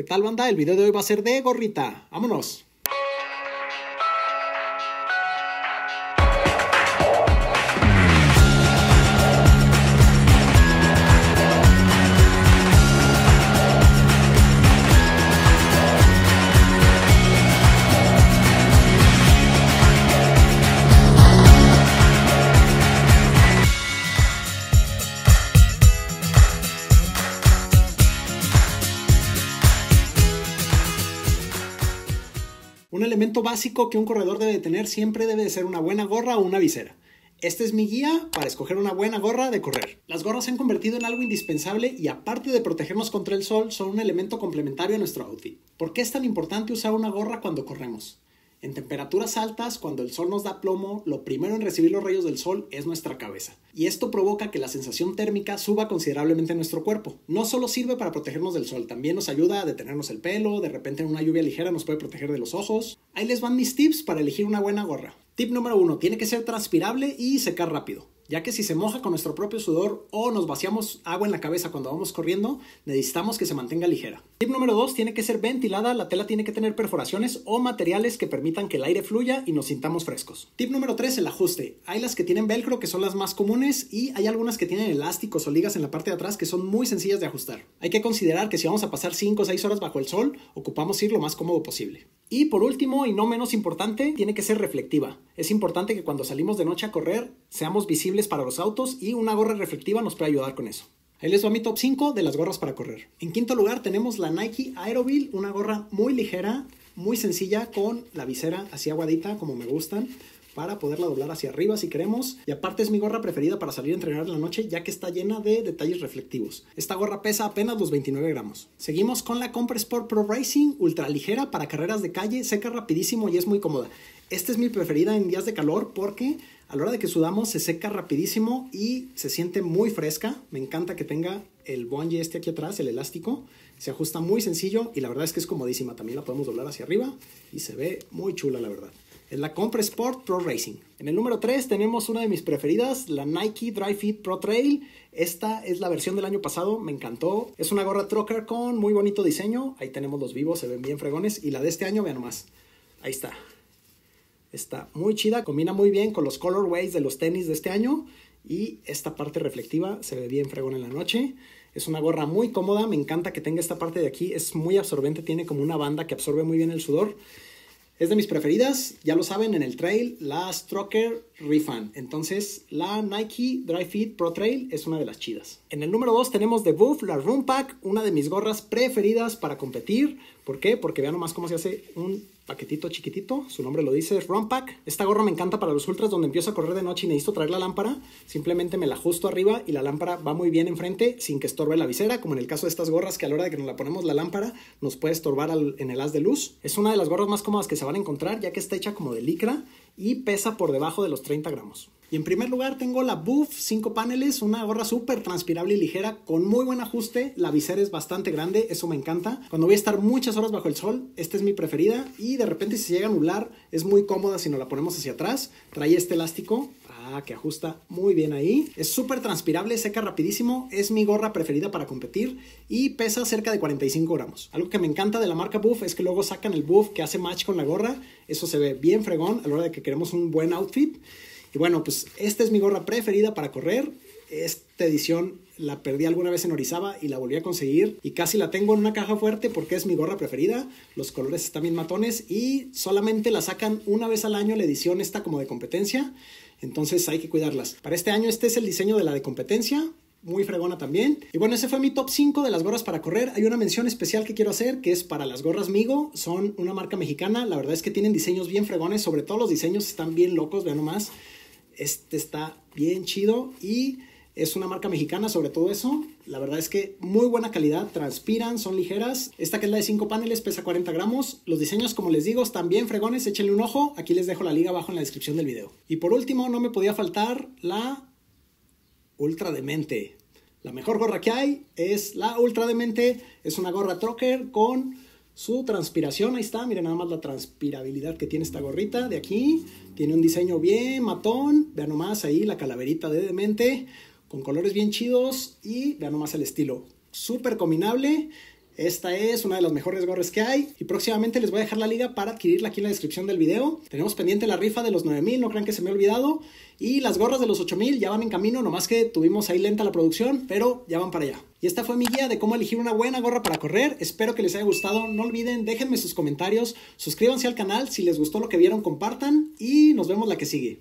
¿Qué tal banda? El video de hoy va a ser de gorrita. ¡Vámonos! Un elemento básico que un corredor debe tener siempre debe de ser una buena gorra o una visera. Este es mi guía para escoger una buena gorra de correr. Las gorras se han convertido en algo indispensable y aparte de protegernos contra el sol, son un elemento complementario a nuestro outfit. ¿Por qué es tan importante usar una gorra cuando corremos? En temperaturas altas, cuando el sol nos da plomo, lo primero en recibir los rayos del sol es nuestra cabeza. Y esto provoca que la sensación térmica suba considerablemente en nuestro cuerpo. No solo sirve para protegernos del sol, también nos ayuda a detenernos el pelo, de repente en una lluvia ligera nos puede proteger de los ojos. Ahí les van mis tips para elegir una buena gorra. Tip número uno, tiene que ser transpirable y secar rápido ya que si se moja con nuestro propio sudor o nos vaciamos agua en la cabeza cuando vamos corriendo, necesitamos que se mantenga ligera. Tip número 2, tiene que ser ventilada, la tela tiene que tener perforaciones o materiales que permitan que el aire fluya y nos sintamos frescos. Tip número 3, el ajuste. Hay las que tienen velcro que son las más comunes y hay algunas que tienen elásticos o ligas en la parte de atrás que son muy sencillas de ajustar. Hay que considerar que si vamos a pasar 5 o 6 horas bajo el sol, ocupamos ir lo más cómodo posible. Y por último, y no menos importante, tiene que ser reflectiva. Es importante que cuando salimos de noche a correr seamos visibles para los autos y una gorra reflectiva nos puede ayudar con eso. Ahí les va mi top 5 de las gorras para correr. En quinto lugar tenemos la Nike Aeroville, una gorra muy ligera, muy sencilla con la visera así aguadita como me gustan para poderla doblar hacia arriba si queremos. Y aparte es mi gorra preferida para salir a entrenar en la noche ya que está llena de detalles reflectivos. Esta gorra pesa apenas los 29 gramos. Seguimos con la Compre Sport Pro Racing, ultra ligera para carreras de calle, seca rapidísimo y es muy cómoda. Esta es mi preferida en días de calor porque a la hora de que sudamos se seca rapidísimo y se siente muy fresca. Me encanta que tenga el bungee este aquí atrás, el elástico. Se ajusta muy sencillo y la verdad es que es comodísima. También la podemos doblar hacia arriba y se ve muy chula la verdad es la Compre Sport Pro Racing. En el número 3 tenemos una de mis preferidas, la Nike Dry Fit Pro Trail. Esta es la versión del año pasado, me encantó. Es una gorra trucker con muy bonito diseño. Ahí tenemos los vivos, se ven bien fregones. Y la de este año, vean nomás. Ahí está. Está muy chida, combina muy bien con los colorways de los tenis de este año. Y esta parte reflectiva se ve bien fregón en la noche. Es una gorra muy cómoda, me encanta que tenga esta parte de aquí. Es muy absorbente, tiene como una banda que absorbe muy bien el sudor. Es de mis preferidas, ya lo saben, en el trail, la Stroker Refan. Entonces, la Nike Dry Fit Pro Trail es una de las chidas. En el número 2 tenemos de Buff, la Room Pack, una de mis gorras preferidas para competir. ¿Por qué? Porque vean nomás cómo se hace un paquetito chiquitito, su nombre lo dice, es Run Pack. Esta gorra me encanta para los ultras donde empiezo a correr de noche y necesito traer la lámpara. Simplemente me la ajusto arriba y la lámpara va muy bien enfrente sin que estorbe la visera, como en el caso de estas gorras que a la hora de que nos la ponemos la lámpara nos puede estorbar en el haz de luz. Es una de las gorras más cómodas que se van a encontrar ya que está hecha como de licra y pesa por debajo de los 30 gramos. Y en primer lugar tengo la Buff 5 paneles, una gorra súper transpirable y ligera con muy buen ajuste. La visera es bastante grande, eso me encanta. Cuando voy a estar muchas horas bajo el sol, esta es mi preferida. Y de repente si se llega a nublar, es muy cómoda si nos la ponemos hacia atrás. Trae este elástico ah, que ajusta muy bien ahí. Es súper transpirable, seca rapidísimo. Es mi gorra preferida para competir y pesa cerca de 45 gramos. Algo que me encanta de la marca Buff es que luego sacan el Buff que hace match con la gorra. Eso se ve bien fregón a la hora de que queremos un buen outfit. Y bueno, pues esta es mi gorra preferida para correr. Esta edición la perdí alguna vez en Orizaba y la volví a conseguir y casi la tengo en una caja fuerte porque es mi gorra preferida. Los colores están bien matones y solamente la sacan una vez al año la edición esta como de competencia. Entonces hay que cuidarlas. Para este año este es el diseño de la de competencia muy fregona también. Y bueno, ese fue mi top 5 de las gorras para correr. Hay una mención especial que quiero hacer, que es para las gorras Migo. Son una marca mexicana. La verdad es que tienen diseños bien fregones. Sobre todo los diseños están bien locos, vean nomás. Este está bien chido y es una marca mexicana sobre todo eso. La verdad es que muy buena calidad, transpiran, son ligeras. Esta que es la de 5 paneles pesa 40 gramos. Los diseños, como les digo, están bien fregones. Échenle un ojo. Aquí les dejo la liga abajo en la descripción del video. Y por último, no me podía faltar la Ultra Demente. La mejor gorra que hay es la Ultra Demente. Es una gorra trocker con su transpiración, ahí está, miren nada más la transpirabilidad que tiene esta gorrita de aquí. Tiene un diseño bien matón, vean nomás ahí la calaverita de demente, con colores bien chidos y vean nomás el estilo. Súper combinable, Esta es una de las mejores gorras que hay y próximamente les voy a dejar la liga para adquirirla aquí en la descripción del video. Tenemos pendiente la rifa de los 9000, no crean que se me ha olvidado. Y las gorras de los 8000 ya van en camino, nomás que tuvimos ahí lenta la producción, pero ya van para allá. Y esta fue mi guía de cómo elegir una buena gorra para correr. Espero que les haya gustado. No olviden, déjenme sus comentarios, suscríbanse al canal. Si les gustó lo que vieron, compartan y nos vemos la que sigue.